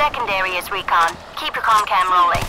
Secondary is recon. Keep your com cam rolling.